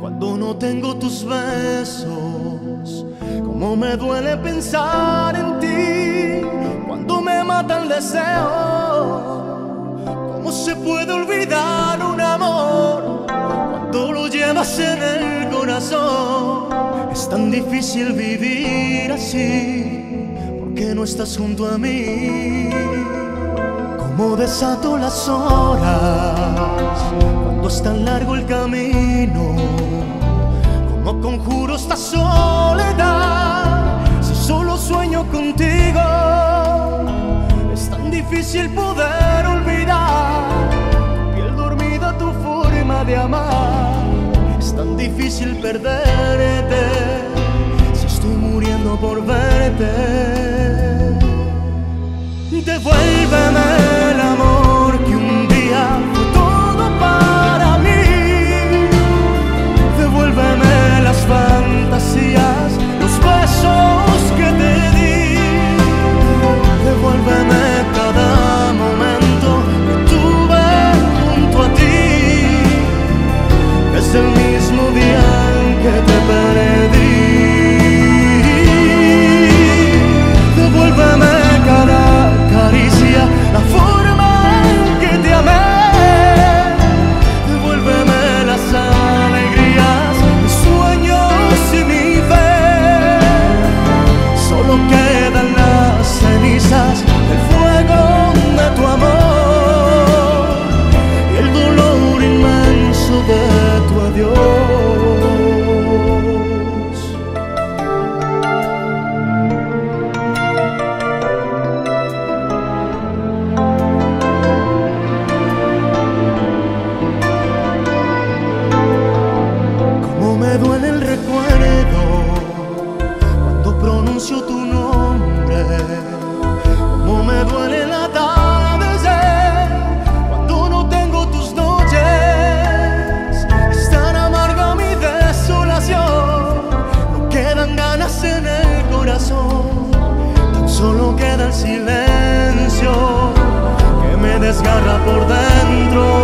cuando no tengo tus besos, cómo me duele pensar en ti, cuando me mata el deseo, cómo se puede olvidar un amor cuando lo llevas en el corazón. Es tan difícil vivir así, porque no estás junto a mí. Como desato las horas es tan largo el camino. Como conjuro esta soledad si solo sueño contigo. Es tan difícil poder olvidar piel dormida, tu forma de amar. Es tan difícil perderte si estoy muriendo por verte. Devuélveme pronuncio tu nombre, como me duele la tarde cuando no tengo tus noches. Es tan amarga mi desolación, no quedan ganas en el corazón, tan solo queda el silencio que me desgarra por dentro.